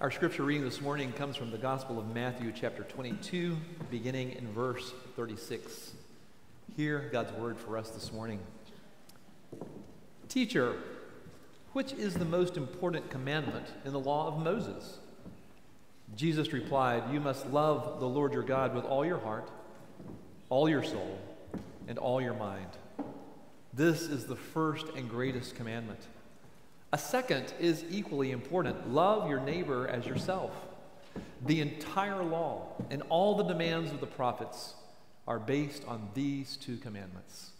Our scripture reading this morning comes from the Gospel of Matthew, chapter 22, beginning in verse 36. Hear God's word for us this morning. Teacher, which is the most important commandment in the law of Moses? Jesus replied, You must love the Lord your God with all your heart, all your soul, and all your mind. This is the first and greatest commandment. A second is equally important love your neighbor as yourself. The entire law and all the demands of the prophets are based on these two commandments.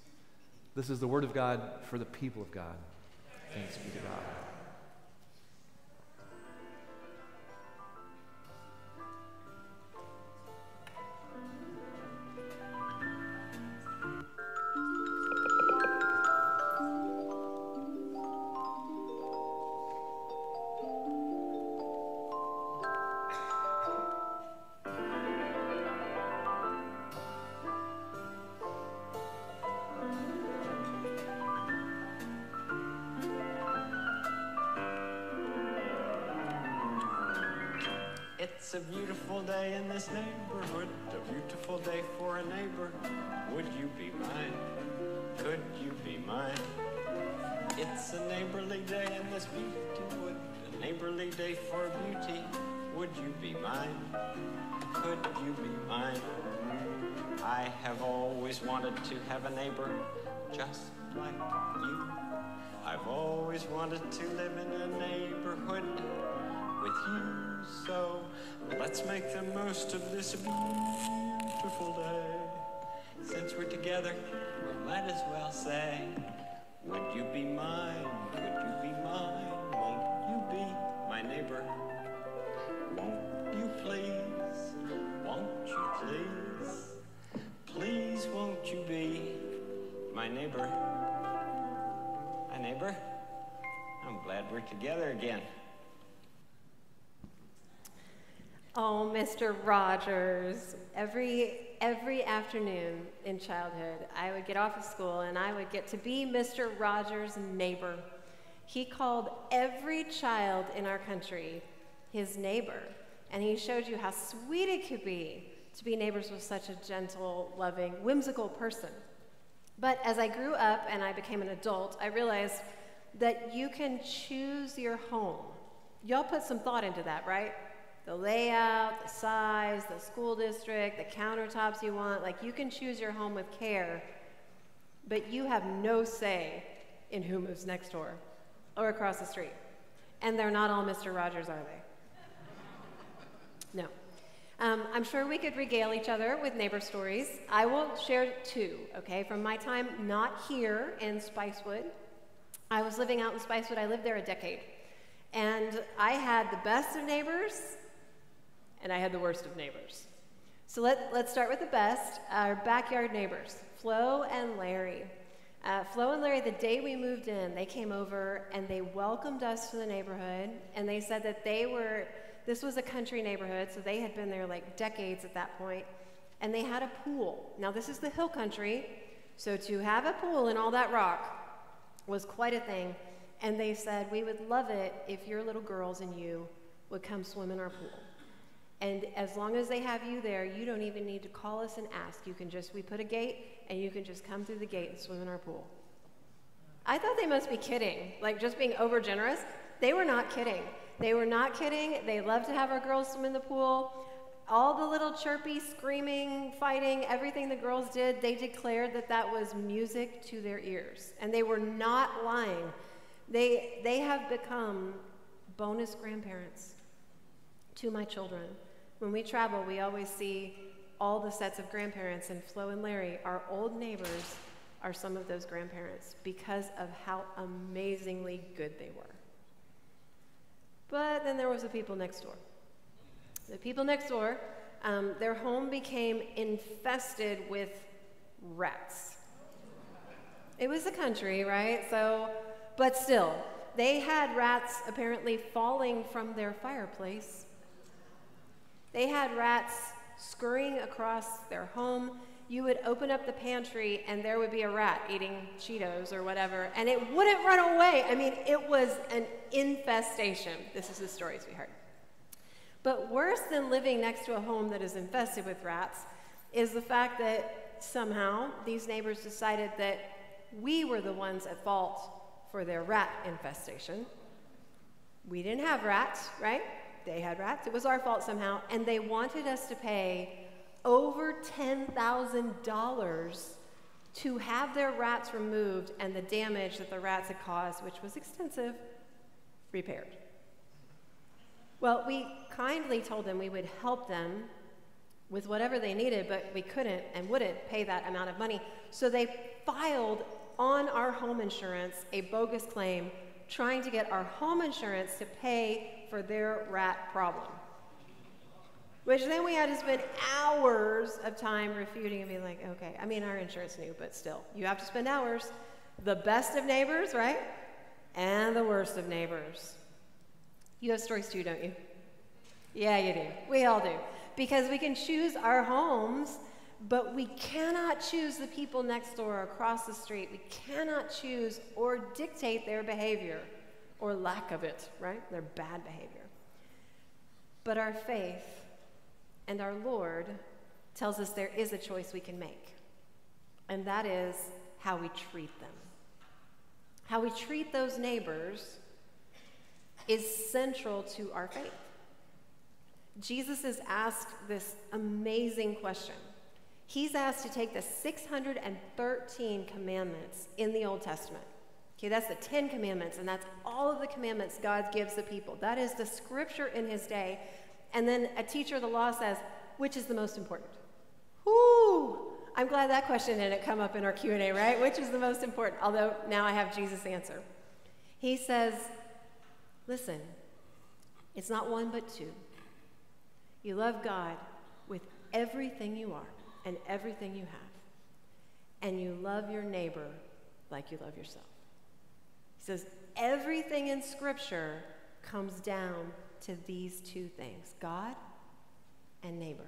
This is the word of God for the people of God. Thanks be to God. Neighborly day in this beauty wood, a neighborly day for beauty. Would you be mine? Could you be mine? I have always wanted to have a neighbor just like you. I've always wanted to live in a neighborhood with you. So let's make the most of this beautiful day. Since we're together, we might as well say, Would you be mine? Would you be mine? Won't you be my neighbor? Won't you please? Won't you please? Please won't you be my neighbor? My neighbor? I'm glad we're together again. Oh, Mr. Rogers. Every every afternoon in childhood, I would get off of school and I would get to be Mr. Rogers' neighbor. He called every child in our country his neighbor, and he showed you how sweet it could be to be neighbors with such a gentle, loving, whimsical person. But as I grew up and I became an adult, I realized that you can choose your home. Y'all put some thought into that, right? The layout, the size, the school district, the countertops you want. Like you can choose your home with care, but you have no say in who moves next door or across the street. And they're not all Mr. Rogers, are they? No. Um, I'm sure we could regale each other with neighbor stories. I will share two, okay, from my time not here in Spicewood. I was living out in Spicewood, I lived there a decade. And I had the best of neighbors and I had the worst of neighbors. So let, let's start with the best our backyard neighbors, Flo and Larry. Uh, Flo and Larry, the day we moved in, they came over and they welcomed us to the neighborhood, and they said that they were, this was a country neighborhood, so they had been there like decades at that point, and they had a pool. Now, this is the hill country, so to have a pool in all that rock was quite a thing, and they said, We would love it if your little girls and you would come swim in our pool. And as long as they have you there, you don't even need to call us and ask. You can just, we put a gate, and you can just come through the gate and swim in our pool. I thought they must be kidding, like just being over generous. They were not kidding. They were not kidding. They love to have our girls swim in the pool. All the little chirpy, screaming, fighting, everything the girls did, they declared that that was music to their ears. And they were not lying. They, they have become bonus grandparents to my children. When we travel, we always see all the sets of grandparents, and Flo and Larry, our old neighbors, are some of those grandparents because of how amazingly good they were. But then there was the people next door. The people next door, um, their home became infested with rats. It was a country, right? So, but still, they had rats apparently falling from their fireplace they had rats scurrying across their home. You would open up the pantry and there would be a rat eating Cheetos or whatever, and it wouldn't run away. I mean, it was an infestation. This is the stories we heard. But worse than living next to a home that is infested with rats is the fact that somehow these neighbors decided that we were the ones at fault for their rat infestation. We didn't have rats, right? They had rats. It was our fault somehow. And they wanted us to pay over $10,000 to have their rats removed and the damage that the rats had caused, which was extensive, repaired. Well, we kindly told them we would help them with whatever they needed, but we couldn't and wouldn't pay that amount of money. So they filed on our home insurance a bogus claim trying to get our home insurance to pay for their rat problem. Which then we had to spend hours of time refuting and being like, okay, I mean, our insurance knew, but still, you have to spend hours. The best of neighbors, right? And the worst of neighbors. You have stories too, don't you? Yeah, you do. We all do. Because we can choose our homes, but we cannot choose the people next door or across the street. We cannot choose or dictate their behavior or lack of it, right? Their bad behavior. But our faith and our Lord tells us there is a choice we can make, and that is how we treat them. How we treat those neighbors is central to our faith. Jesus is asked this amazing question. He's asked to take the 613 commandments in the Old Testament. Okay, that's the 10 commandments, and that's all of the commandments God gives the people. That is the scripture in his day. And then a teacher of the law says, which is the most important? Whoo! I'm glad that question didn't come up in our Q&A, right? Which is the most important? Although now I have Jesus' answer. He says, listen, it's not one but two. You love God with everything you are and everything you have. And you love your neighbor like you love yourself. He says, everything in Scripture comes down to these two things God and neighbor.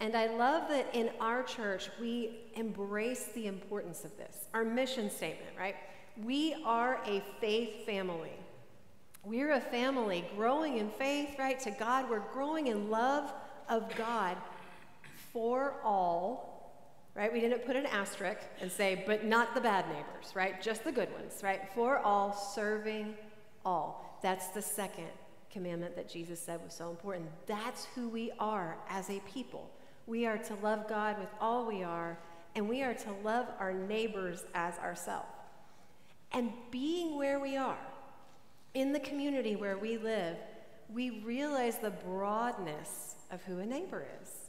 And I love that in our church, we embrace the importance of this. Our mission statement, right? We are a faith family. We're a family growing in faith, right, to God. We're growing in love of God for all, right? We didn't put an asterisk and say, but not the bad neighbors, right? Just the good ones, right? For all, serving all. That's the second commandment that Jesus said was so important. That's who we are as a people. We are to love God with all we are, and we are to love our neighbors as ourselves. And being where we are, in the community where we live, we realize the broadness of who a neighbor is.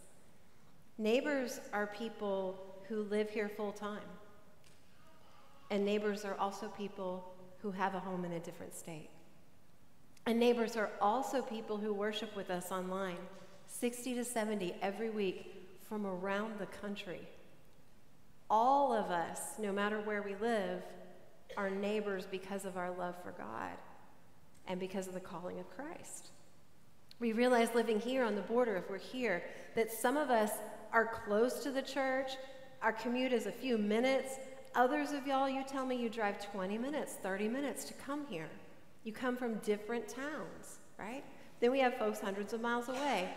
Neighbors are people who live here full time. And neighbors are also people who have a home in a different state. And neighbors are also people who worship with us online, 60 to 70 every week from around the country. All of us, no matter where we live, are neighbors because of our love for God and because of the calling of Christ. We realize living here on the border, if we're here, that some of us are close to the church, our commute is a few minutes. Others of y'all, you tell me you drive 20 minutes, 30 minutes to come here. You come from different towns, right? Then we have folks hundreds of miles away.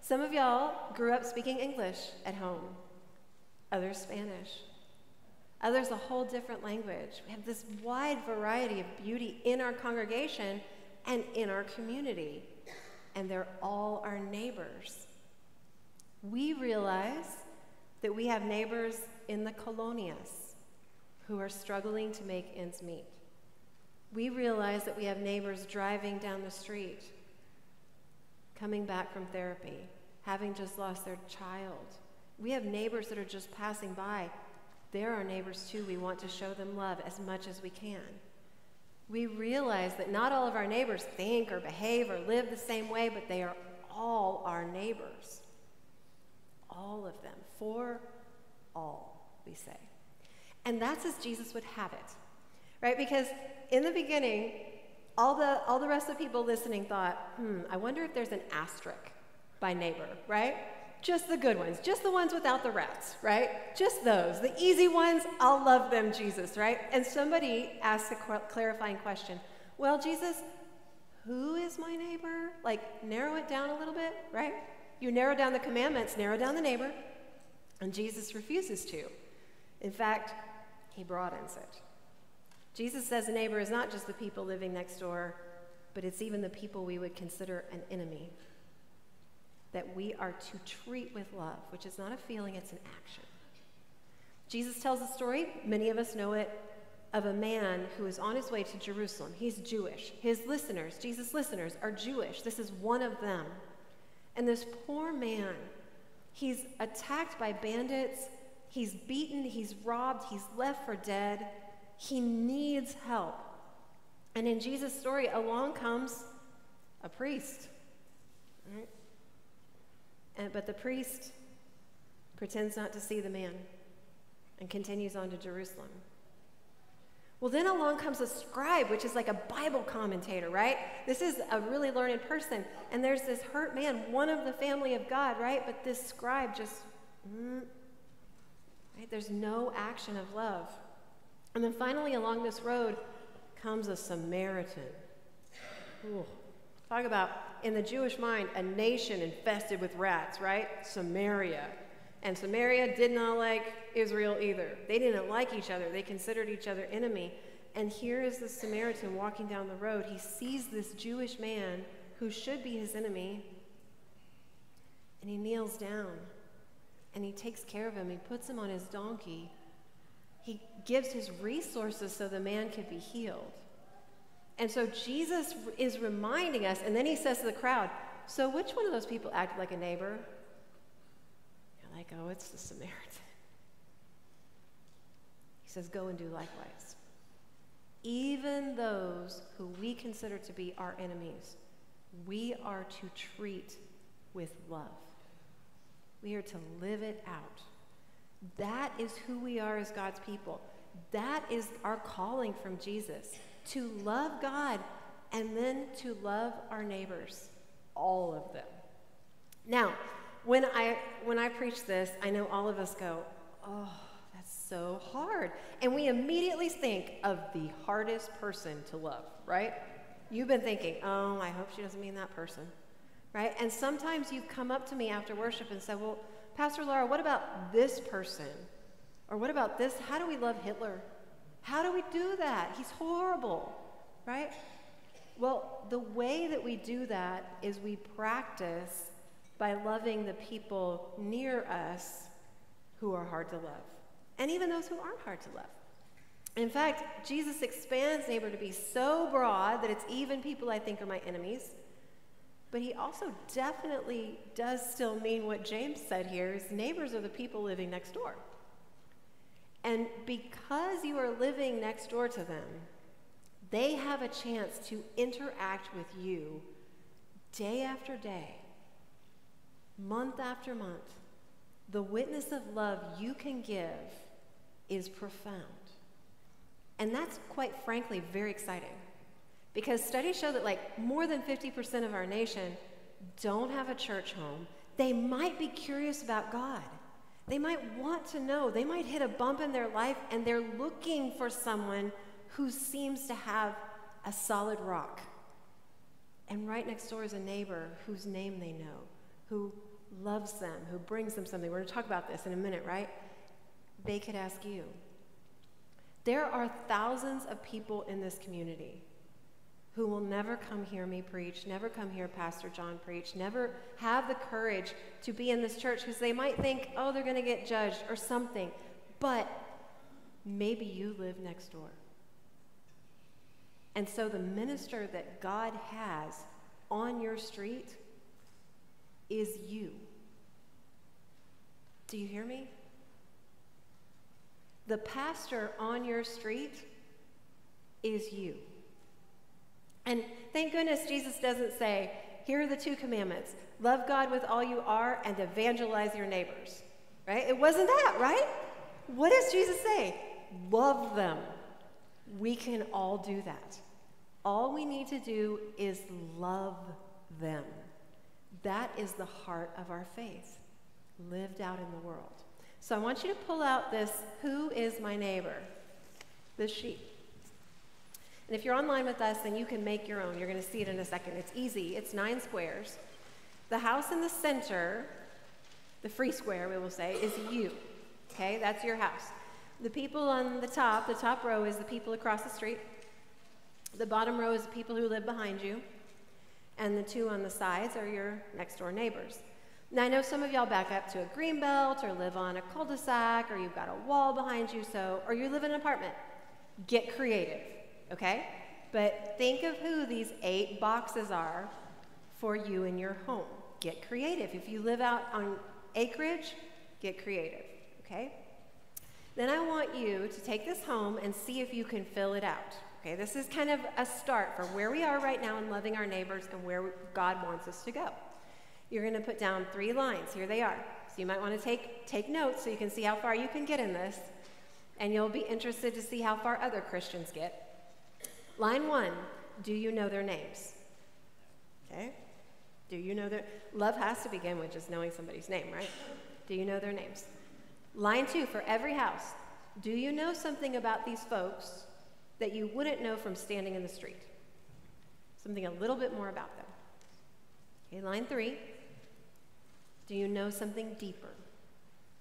Some of y'all grew up speaking English at home, others Spanish, others a whole different language. We have this wide variety of beauty in our congregation and in our community, and they're all our neighbors. We realize that we have neighbors in the colonias who are struggling to make ends meet. We realize that we have neighbors driving down the street, coming back from therapy, having just lost their child. We have neighbors that are just passing by. They're our neighbors too. We want to show them love as much as we can. We realize that not all of our neighbors think or behave or live the same way, but they are all our neighbors. All of them. For all, we say. And that's as Jesus would have it right? Because in the beginning, all the, all the rest of the people listening thought, hmm, I wonder if there's an asterisk by neighbor, right? Just the good ones, just the ones without the rats, right? Just those, the easy ones, I'll love them, Jesus, right? And somebody asked a clarifying question Well, Jesus, who is my neighbor? Like, narrow it down a little bit, right? You narrow down the commandments, narrow down the neighbor, and Jesus refuses to. In fact, he broadens it. Jesus says a neighbor is not just the people living next door, but it's even the people we would consider an enemy. That we are to treat with love, which is not a feeling, it's an action. Jesus tells a story, many of us know it, of a man who is on his way to Jerusalem. He's Jewish. His listeners, Jesus' listeners, are Jewish. This is one of them. And this poor man, he's attacked by bandits, he's beaten, he's robbed, he's left for dead. He needs help. And in Jesus' story, along comes a priest. Right? And, but the priest pretends not to see the man and continues on to Jerusalem. Well, then along comes a scribe, which is like a Bible commentator, right? This is a really learned person. And there's this hurt man, one of the family of God, right? But this scribe just, mm, right? There's no action of love. And then finally, along this road comes a Samaritan. Ooh. Talk about, in the Jewish mind, a nation infested with rats, right? Samaria. And Samaria did not like Israel either. They didn't like each other, they considered each other enemy. And here is the Samaritan walking down the road. He sees this Jewish man who should be his enemy, and he kneels down and he takes care of him. He puts him on his donkey. He gives his resources so the man can be healed. And so Jesus is reminding us, and then he says to the crowd, So which one of those people acted like a neighbor? like, oh, it's the Samaritan. He says, go and do likewise. Even those who we consider to be our enemies, we are to treat with love. We are to live it out. That is who we are as God's people. That is our calling from Jesus to love God and then to love our neighbors, all of them. Now, when I, when I preach this, I know all of us go, oh, so hard. And we immediately think of the hardest person to love, right? You've been thinking, oh, I hope she doesn't mean that person, right? And sometimes you come up to me after worship and say, well, Pastor Laura, what about this person? Or what about this? How do we love Hitler? How do we do that? He's horrible, right? Well, the way that we do that is we practice by loving the people near us who are hard to love, and even those who aren't hard to love. In fact, Jesus expands neighbor to be so broad that it's even people I think are my enemies. But he also definitely does still mean what James said here is neighbors are the people living next door. And because you are living next door to them, they have a chance to interact with you day after day month after month, the witness of love you can give is profound. And that's quite frankly very exciting because studies show that like more than 50% of our nation don't have a church home. They might be curious about God. They might want to know. They might hit a bump in their life and they're looking for someone who seems to have a solid rock. And right next door is a neighbor whose name they know, who loves them, who brings them something. We're going to talk about this in a minute, right? They could ask you. There are thousands of people in this community who will never come hear me preach, never come hear Pastor John preach, never have the courage to be in this church because they might think, oh, they're going to get judged or something. But maybe you live next door. And so the minister that God has on your street is you. Do you hear me? The pastor on your street is you. And thank goodness Jesus doesn't say, here are the two commandments love God with all you are and evangelize your neighbors. Right? It wasn't that, right? What does Jesus say? Love them. We can all do that. All we need to do is love them. That is the heart of our faith, lived out in the world. So I want you to pull out this Who is my neighbor? This sheet. And if you're online with us, then you can make your own. You're going to see it in a second. It's easy, it's nine squares. The house in the center, the free square, we will say, is you. Okay, that's your house. The people on the top, the top row is the people across the street. The bottom row is the people who live behind you. And the two on the sides are your next door neighbors. Now, I know some of y'all back up to a green belt or live on a cul de sac or you've got a wall behind you, so, or you live in an apartment. Get creative, okay? But think of who these eight boxes are for you in your home. Get creative. If you live out on acreage, get creative, okay? Then I want you to take this home and see if you can fill it out. Okay, this is kind of a start for where we are right now in loving our neighbors and where God wants us to go. You're going to put down three lines. Here they are. So you might want to take, take notes so you can see how far you can get in this. And you'll be interested to see how far other Christians get. Line one Do you know their names? Okay? Do you know their love has to begin with just knowing somebody's name, right? Do you know their names? Line two for every house. Do you know something about these folks that you wouldn't know from standing in the street? Something a little bit more about them. Okay, line three. Do you know something deeper?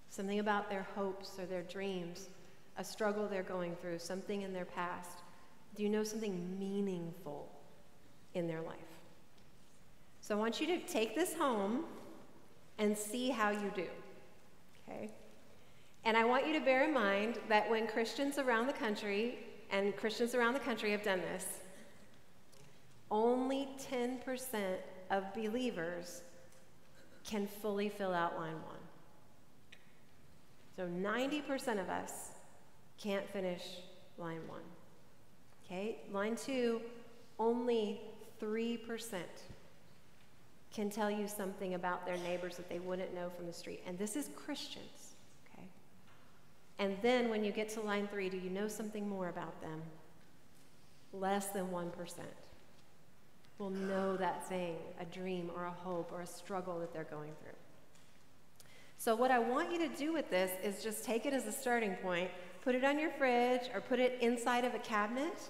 Something about their hopes or their dreams, a struggle they're going through, something in their past? Do you know something meaningful in their life? So I want you to take this home and see how you do. Okay? And I want you to bear in mind that when Christians around the country, and Christians around the country have done this, only 10% of believers can fully fill out line one. So 90% of us can't finish line one. Okay? Line two, only 3% can tell you something about their neighbors that they wouldn't know from the street. And this is Christians, okay? And then when you get to line three, do you know something more about them? Less than 1% will know that thing, a dream or a hope or a struggle that they're going through. So, what I want you to do with this is just take it as a starting point, put it on your fridge or put it inside of a cabinet,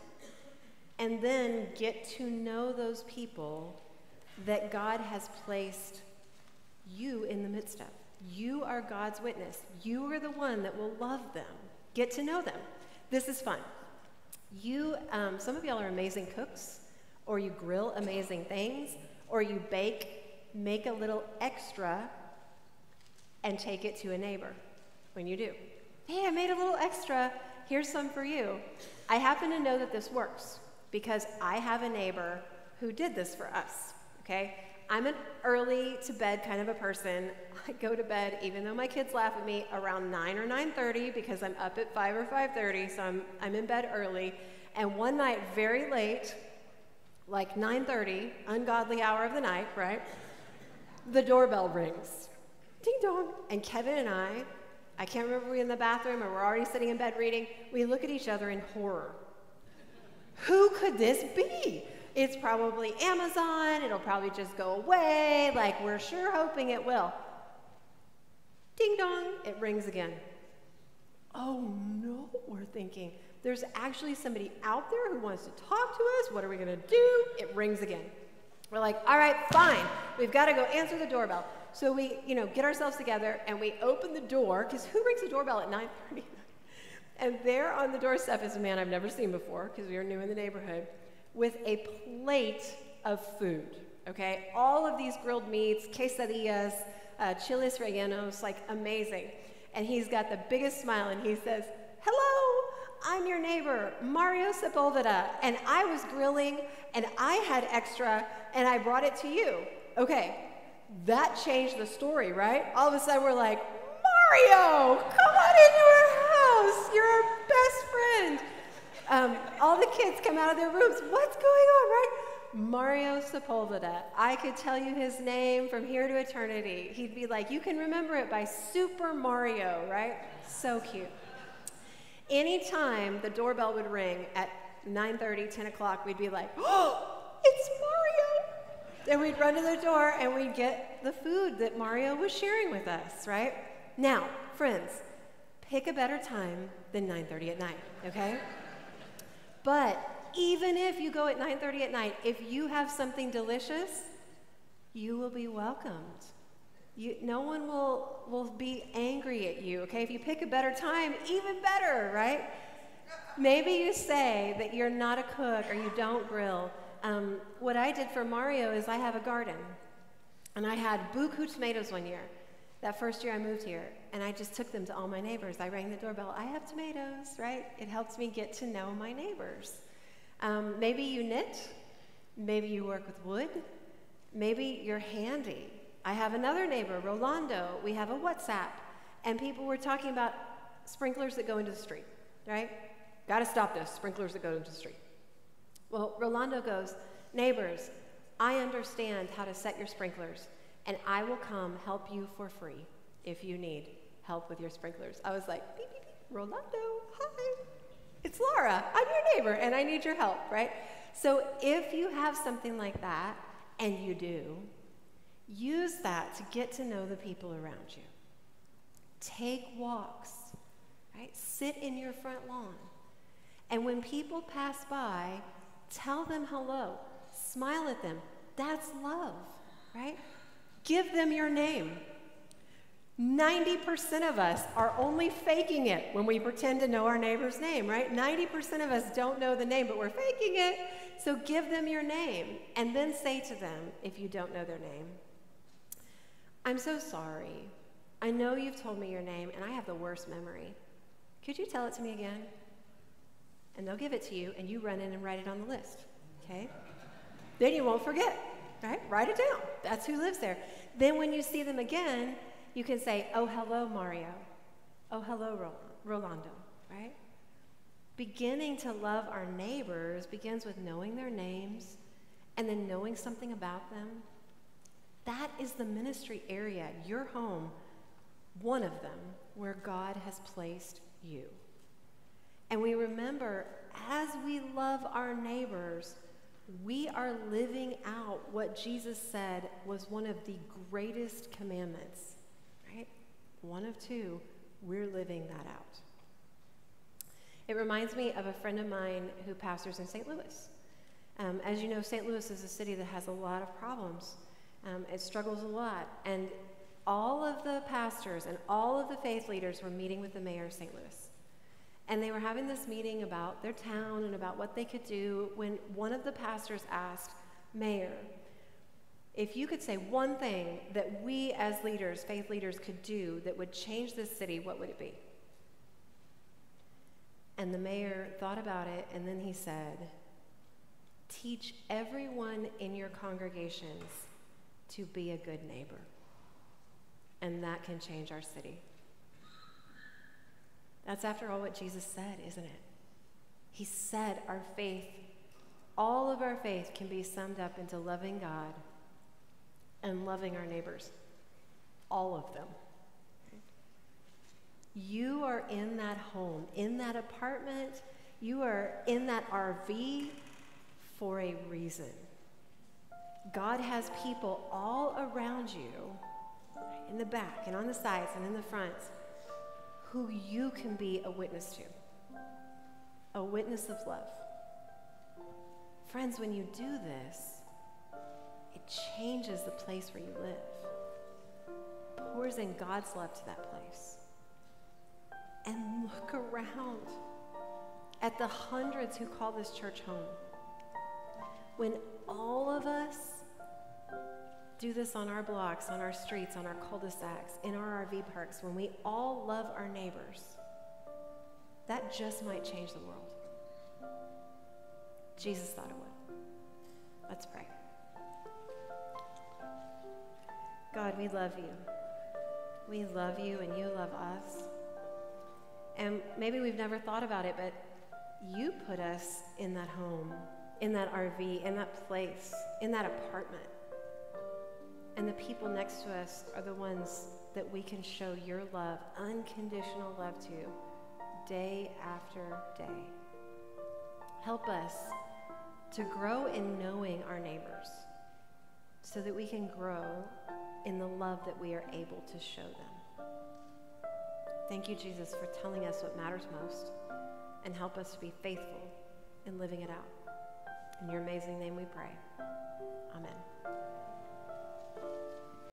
and then get to know those people that God has placed you in the midst of. You are God's witness. You are the one that will love them. Get to know them. This is fun. You, um, some of y'all are amazing cooks, or you grill amazing things, or you bake, make a little extra, and take it to a neighbor when you do. Hey, I made a little extra. Here's some for you. I happen to know that this works because I have a neighbor who did this for us okay? I'm an early to bed kind of a person. I go to bed, even though my kids laugh at me, around 9 or 9.30 because I'm up at 5 or 5.30, so I'm, I'm in bed early. And one night, very late, like 9.30, ungodly hour of the night, right? The doorbell rings. Ding dong. And Kevin and I, I can't remember we are in the bathroom or we're already sitting in bed reading, we look at each other in horror. Who could this be? It's probably Amazon. It'll probably just go away. Like, we're sure hoping it will. Ding dong, it rings again. Oh no, we're thinking. There's actually somebody out there who wants to talk to us. What are we going to do? It rings again. We're like, all right, fine. We've got to go answer the doorbell. So we, you know, get ourselves together and we open the door because who rings the doorbell at 9:30? and there on the doorstep is a man I've never seen before because we are new in the neighborhood with a plate of food. Okay, all of these grilled meats, quesadillas, uh, chiles rellenos, like amazing. And he's got the biggest smile and he says, I'm your neighbor, Mario Sepulveda, and I was grilling and I had extra and I brought it to you. Okay, that changed the story, right? All of a sudden we're like, Mario, come on into our house. You're our best friend. Um, all the kids come out of their rooms. What's going on, right? Mario Sepulveda. I could tell you his name from here to eternity. He'd be like, you can remember it by Super Mario, right? So cute. Anytime the doorbell would ring at 9:30, 10 o'clock, we'd be like, oh, it's Mario. Then we'd run to the door and we'd get the food that Mario was sharing with us, right? Now, friends, pick a better time than 9:30 at night, okay? But even if you go at 9:30 at night, if you have something delicious, you will be welcomed. You, no one will, will be angry at you, okay? If you pick a better time, even better, right? Maybe you say that you're not a cook or you don't grill. Um, what I did for Mario is I have a garden. And I had buku tomatoes one year, that first year I moved here. And I just took them to all my neighbors. I rang the doorbell. I have tomatoes, right? It helps me get to know my neighbors. Um, maybe you knit. Maybe you work with wood. Maybe you're handy. I have another neighbor, Rolando. We have a WhatsApp. And people were talking about sprinklers that go into the street, right? Got to stop this, sprinklers that go into the street. Well, Rolando goes, Neighbors, I understand how to set your sprinklers, and I will come help you for free if you need help with your sprinklers. I was like, beep, beep, beep, Rolando, hi. It's Laura. I'm your neighbor, and I need your help, right? So if you have something like that, and you do, use that to get to know the people around you. Take walks, right? Sit in your front lawn. And when people pass by, tell them hello, smile at them. That's love, right? Give them your name. 90% of us are only faking it when we pretend to know our neighbor's name, right? 90% of us don't know the name, but we're faking it. So give them your name and then say to them, if you don't know their name, I'm so sorry. I know you've told me your name and I have the worst memory. Could you tell it to me again? And they'll give it to you and you run in and write it on the list, okay? Then you won't forget, right? Write it down. That's who lives there. Then when you see them again, you can say, Oh, hello, Mario. Oh, hello, Rolando, right? Beginning to love our neighbors begins with knowing their names and then knowing something about them. That is the ministry area, your home, one of them, where God has placed you. And we remember as we love our neighbors, we are living out what Jesus said was one of the greatest commandments, right? One of two, we're living that out. It reminds me of a friend of mine who pastors in St. Louis. Um, as you know, St. Louis is a city that has a lot of problems. Um, it struggles a lot. And all of the pastors and all of the faith leaders were meeting with the mayor of St. Louis. And they were having this meeting about their town and about what they could do when one of the pastors asked, Mayor, if you could say one thing that we as leaders, faith leaders, could do that would change this city, what would it be? And the mayor thought about it and then he said, Teach everyone in your congregations to be a good neighbor. And that can change our city. That's after all what Jesus said, isn't it? He said our faith, all of our faith can be summed up into loving God and loving our neighbors. All of them. You are in that home, in that apartment, you are in that RV for a reason. God has people all around you, in the back and on the sides and in the front, who you can be a witness to a witness of love. Friends, when you do this, it changes the place where you live, pours in God's love to that place. And look around at the hundreds who call this church home. When all of us do this on our blocks, on our streets, on our cul de sacs, in our RV parks, when we all love our neighbors, that just might change the world. Jesus thought it would. Let's pray. God, we love you. We love you and you love us. And maybe we've never thought about it, but you put us in that home, in that RV, in that place, in that apartment. And the people next to us are the ones that we can show your love, unconditional love to, day after day. Help us to grow in knowing our neighbors so that we can grow in the love that we are able to show them. Thank you, Jesus, for telling us what matters most and help us to be faithful in living it out. In your amazing name we pray. Amen.